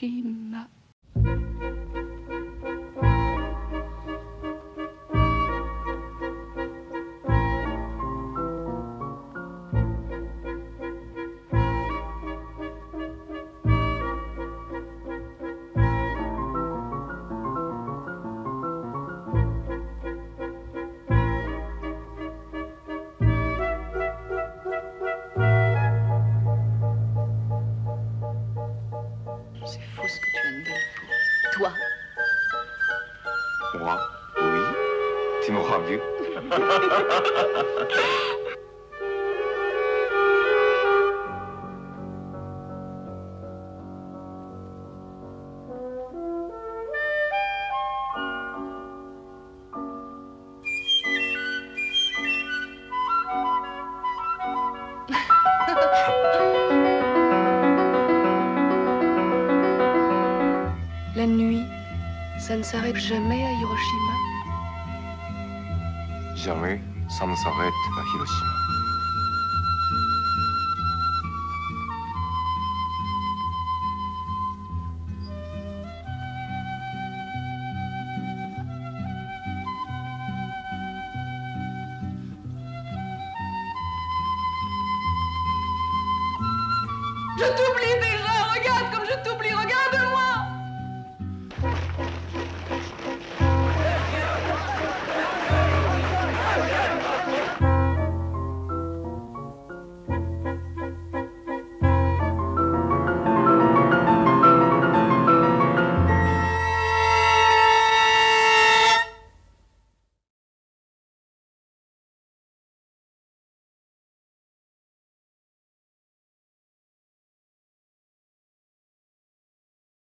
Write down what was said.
Hiroshima. Toi, Moi Oui. Tu m'auras vu. Ça ne s'arrête jamais à Hiroshima? Jamais ça ne s'arrête à Hiroshima.